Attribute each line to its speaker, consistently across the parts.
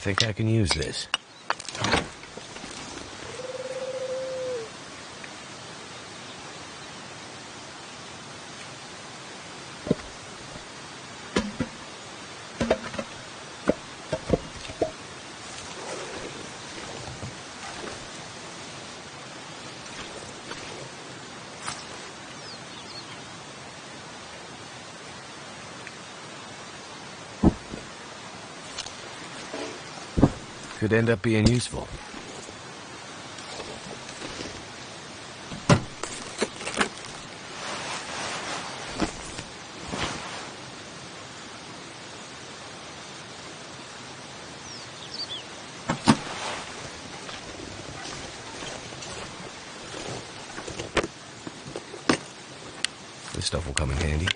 Speaker 1: think I can use this. Could end up being useful. This stuff will come in handy.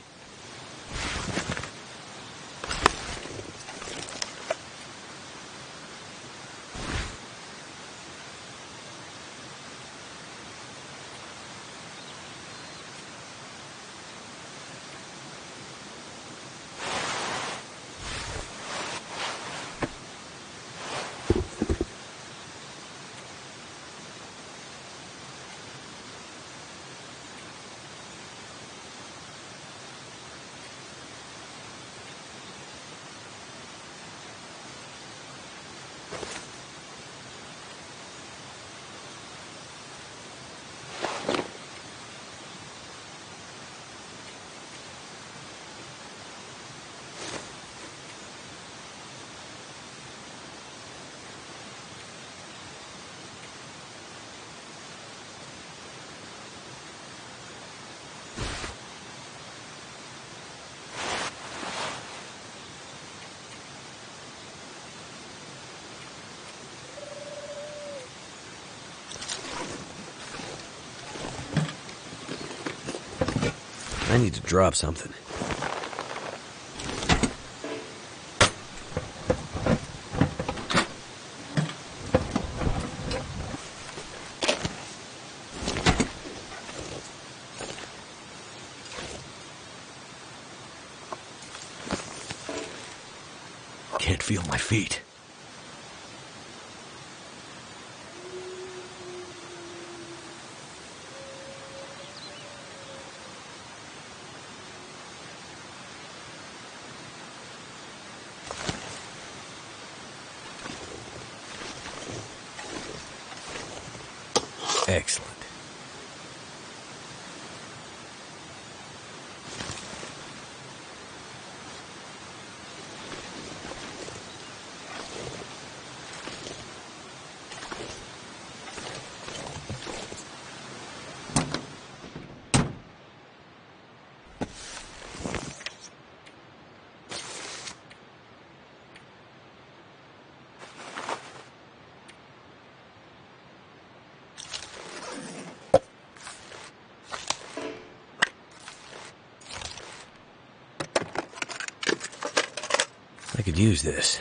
Speaker 1: I need to drop something. Can't feel my feet. Excellent. I could use this.